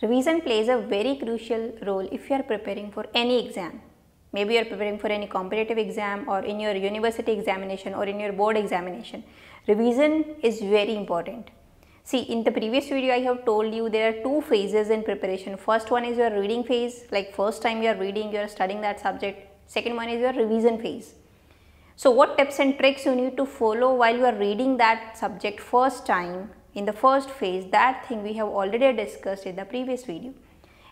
Revision plays a very crucial role if you are preparing for any exam. Maybe you are preparing for any competitive exam or in your university examination or in your board examination. Revision is very important. See in the previous video I have told you there are two phases in preparation. First one is your reading phase like first time you are reading you are studying that subject. Second one is your revision phase. So what tips and tricks you need to follow while you are reading that subject first time in the first phase that thing we have already discussed in the previous video.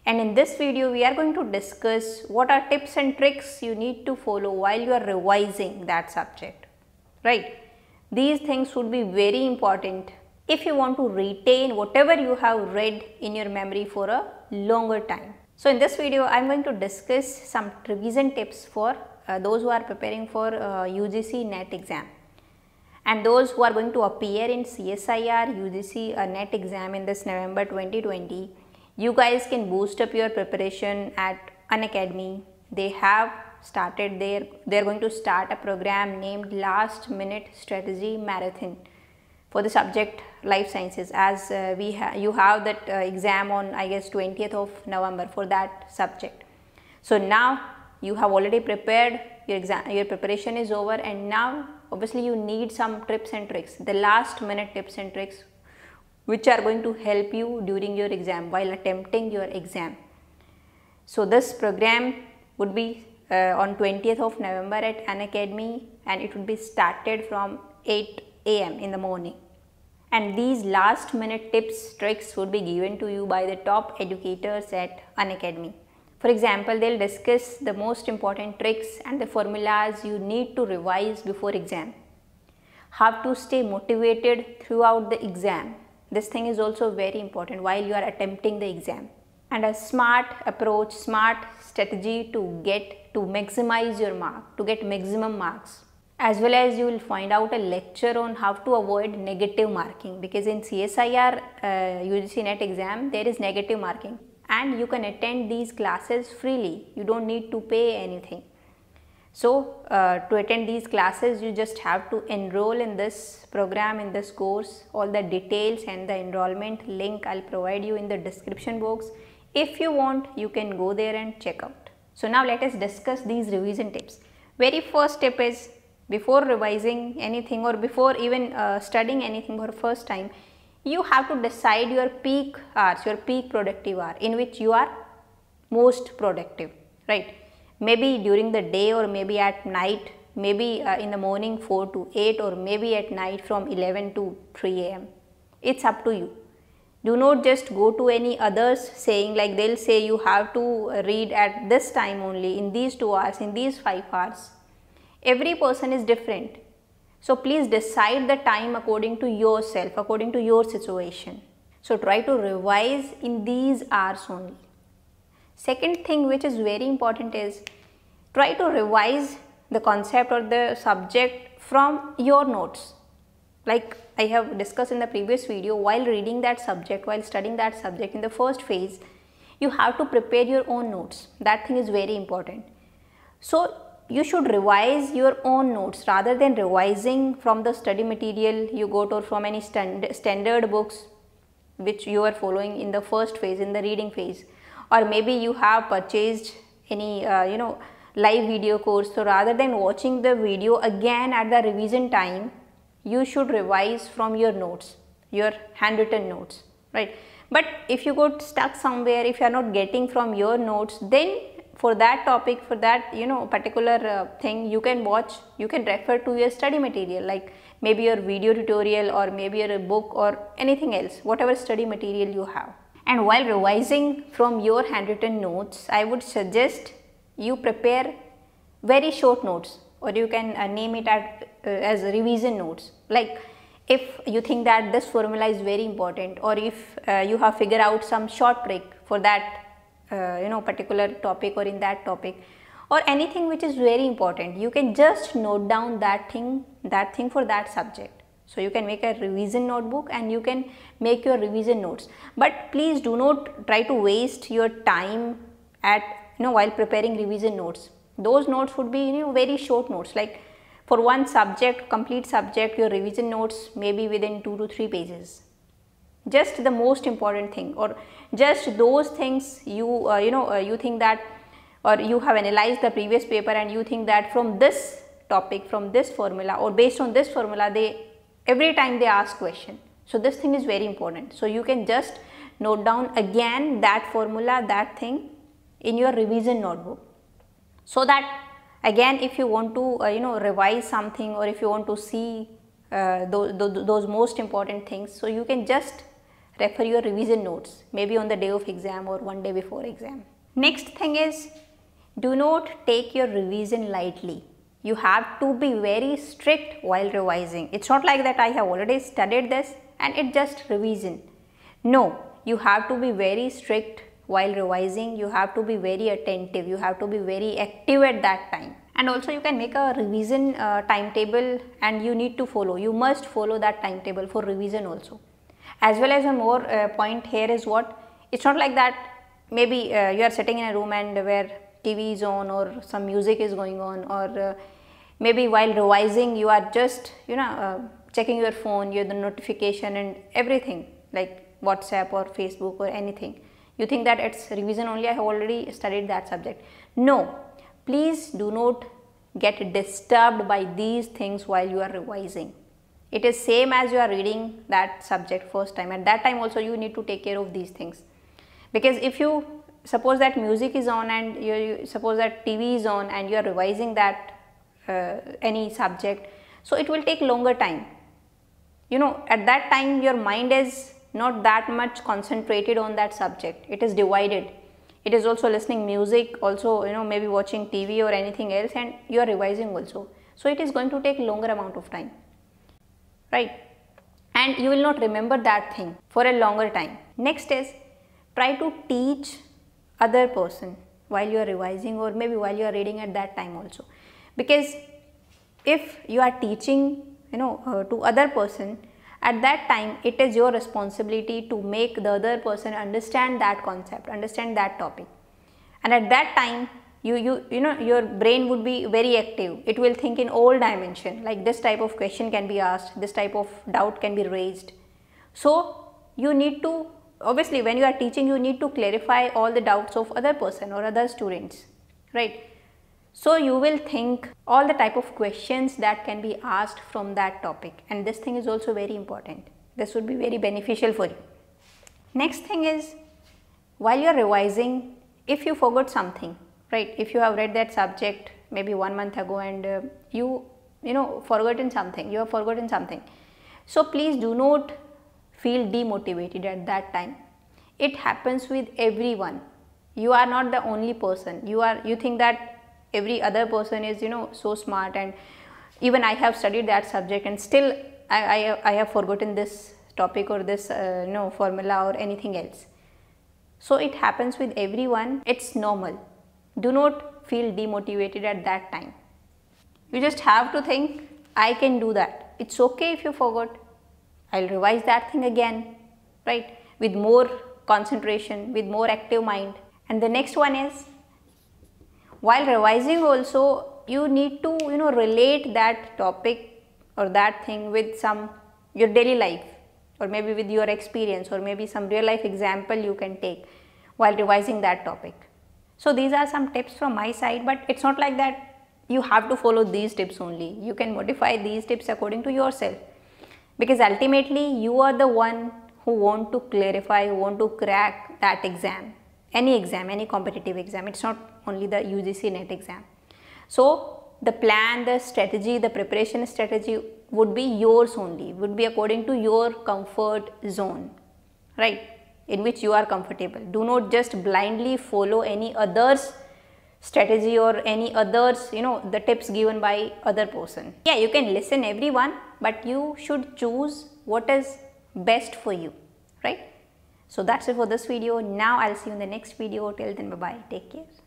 And in this video we are going to discuss what are tips and tricks you need to follow while you are revising that subject right? These things would be very important if you want to retain whatever you have read in your memory for a longer time. So in this video i am going to discuss some revision tips for uh, those who are preparing for uh, UGC NET exam and those who are going to appear in CSIR UGC uh, NET exam in this November 2020 you guys can boost up your preparation at Unacademy they have started their they are going to start a program named last minute strategy marathon for the subject life sciences. As uh, we ha you have that uh, exam on I guess 20th of November for that subject. So now you have already prepared your exam your preparation is over and now obviously you need some tips and tricks the last minute tips and tricks which are going to help you during your exam while attempting your exam so this program would be uh, on 20th of November at Unacademy and it would be started from 8 am in the morning and these last minute tips tricks would be given to you by the top educators at Unacademy. For example, they'll discuss the most important tricks and the formulas you need to revise before exam. How to stay motivated throughout the exam. This thing is also very important while you are attempting the exam. And a smart approach, smart strategy to get to maximize your mark, to get maximum marks. As well as you will find out a lecture on how to avoid negative marking because in CSIR uh, UGC NET exam there is negative marking and you can attend these classes freely. You don't need to pay anything. So uh, to attend these classes you just have to enroll in this program in this course. All the details and the enrollment link i'll provide you in the description box. If you want you can go there and check out. So now let us discuss these revision tips. Very first tip is before revising anything or before even uh, studying anything for first time you have to decide your peak hours, your peak productive hour in which you are most productive, right. Maybe during the day or maybe at night, maybe uh, in the morning 4 to 8 or maybe at night from 11 to 3 am. It's up to you. Do not just go to any others saying like they'll say you have to read at this time only in these 2 hours, in these 5 hours. Every person is different so please decide the time according to yourself, according to your situation. So try to revise in these hours only. Second thing which is very important is try to revise the concept or the subject from your notes. Like I have discussed in the previous video while reading that subject, while studying that subject in the first phase, you have to prepare your own notes. That thing is very important. So you should revise your own notes rather than revising from the study material you got or from any stand, standard books which you are following in the first phase in the reading phase. Or maybe you have purchased any uh, you know live video course. So rather than watching the video again at the revision time you should revise from your notes your handwritten notes right? But if you got stuck somewhere if you are not getting from your notes then for that topic for that you know particular uh, thing you can watch you can refer to your study material like maybe your video tutorial or maybe your book or anything else whatever study material you have. And while revising from your handwritten notes i would suggest you prepare very short notes or you can uh, name it at, uh, as revision notes. Like if you think that this formula is very important or if uh, you have figured out some short trick for that uh, you know particular topic or in that topic or anything which is very important. You can just note down that thing that thing for that subject. So you can make a revision notebook and you can make your revision notes. But please do not try to waste your time at you know while preparing revision notes. Those notes would be you know very short notes. Like for one subject complete subject your revision notes may be within 2 to 3 pages just the most important thing or just those things you uh, you know uh, you think that or you have analyzed the previous paper and you think that from this topic from this formula or based on this formula they every time they ask question. So this thing is very important. So you can just note down again that formula that thing in your revision notebook. So that again if you want to uh, you know revise something or if you want to see uh, those, those, those most important things so you can just refer your revision notes maybe on the day of exam or one day before exam. Next thing is do not take your revision lightly. You have to be very strict while revising. It's not like that i have already studied this and it just revision. No you have to be very strict while revising. You have to be very attentive. You have to be very active at that time. And also you can make a revision uh, timetable and you need to follow. You must follow that timetable for revision also as well as one more uh, point here is what it's not like that maybe uh, you are sitting in a room and where tv is on or some music is going on or uh, maybe while revising you are just you know uh, checking your phone your the notification and everything like whatsapp or facebook or anything. You think that it's revision only i have already studied that subject. No. Please do not get disturbed by these things while you are revising it is same as you are reading that subject first time. At that time also you need to take care of these things. Because if you suppose that music is on and you, you suppose that tv is on and you are revising that uh, any subject so it will take longer time. You know at that time your mind is not that much concentrated on that subject. It is divided. It is also listening music also you know maybe watching tv or anything else and you are revising also. So it is going to take longer amount of time right. And you will not remember that thing for a longer time. Next is try to teach other person while you are revising or maybe while you are reading at that time also. Because if you are teaching you know uh, to other person at that time it is your responsibility to make the other person understand that concept understand that topic. And at that time you you you know your brain would be very active. It will think in all dimension. Like this type of question can be asked. This type of doubt can be raised. So you need to obviously when you are teaching you need to clarify all the doubts of other person or other students right? So you will think all the type of questions that can be asked from that topic. And this thing is also very important. This would be very beneficial for you. Next thing is while you are revising if you forgot something right if you have read that subject maybe one month ago and uh, you you know forgotten something you have forgotten something. So please do not feel demotivated at that time. It happens with everyone. You are not the only person. You are you think that every other person is you know so smart and even i have studied that subject and still i i, I have forgotten this topic or this uh, no formula or anything else. So it happens with everyone. It's normal do not feel demotivated at that time you just have to think i can do that it's okay if you forgot I'll revise that thing again, right, with more concentration, with more active mind. And the next one is, while revising also, you need to, you know, relate that topic or that thing with some, your daily life or maybe with your experience or maybe some real life example you can take while revising that topic. So these are some tips from my side, but it's not like that you have to follow these tips only. You can modify these tips according to yourself because ultimately you are the one who want to clarify, who want to crack that exam, any exam, any competitive exam. It's not only the UGC NET exam. So the plan, the strategy, the preparation strategy would be yours only, would be according to your comfort zone, right? In which you are comfortable. Do not just blindly follow any others strategy or any others you know the tips given by other person. Yeah you can listen everyone but you should choose what is best for you right? So that's it for this video. Now i'll see you in the next video. Till then bye bye take care